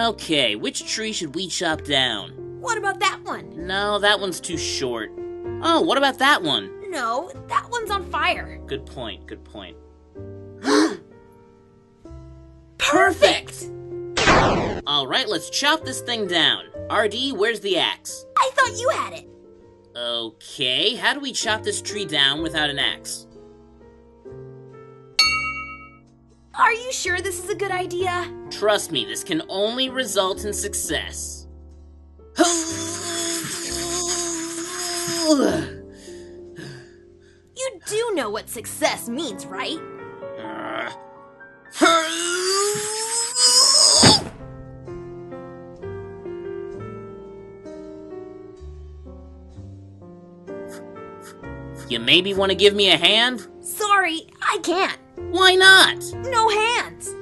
Okay, which tree should we chop down? What about that one? No, that one's too short. Oh, what about that one? No, that one's on fire. Good point, good point. Perfect! Alright, let's chop this thing down. RD, where's the axe? I thought you had it. Okay, how do we chop this tree down without an axe? Are you sure this is a good idea? Trust me, this can only result in success. You do know what success means, right? You maybe want to give me a hand? Sorry, I can't. Why not? No hands.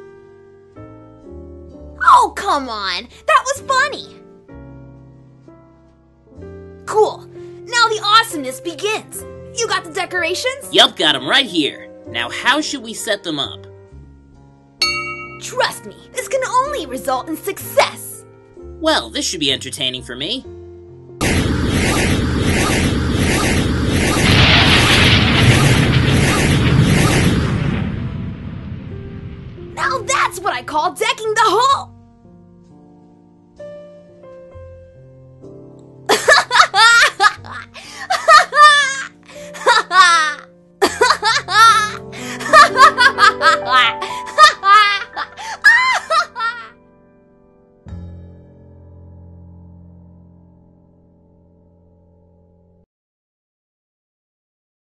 Oh, come on. That was funny. Cool. Now the awesomeness begins. You got the decorations? Yup, got 'em right here. Now, how should we set them up? Trust me, this can only result in success. Well, this should be entertaining for me. Well, that's what I call decking the hall!